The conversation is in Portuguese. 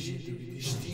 rígido e distinto